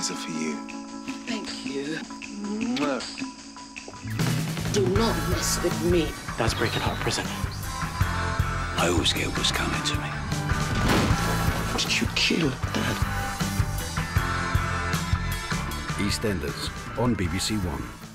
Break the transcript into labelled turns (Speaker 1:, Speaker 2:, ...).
Speaker 1: These are for you.
Speaker 2: Thank you. Do not mess with me.
Speaker 3: That's breaking out prison.
Speaker 4: I always get what's coming to me.
Speaker 1: Did you kill Dad?
Speaker 5: EastEnders on BBC One.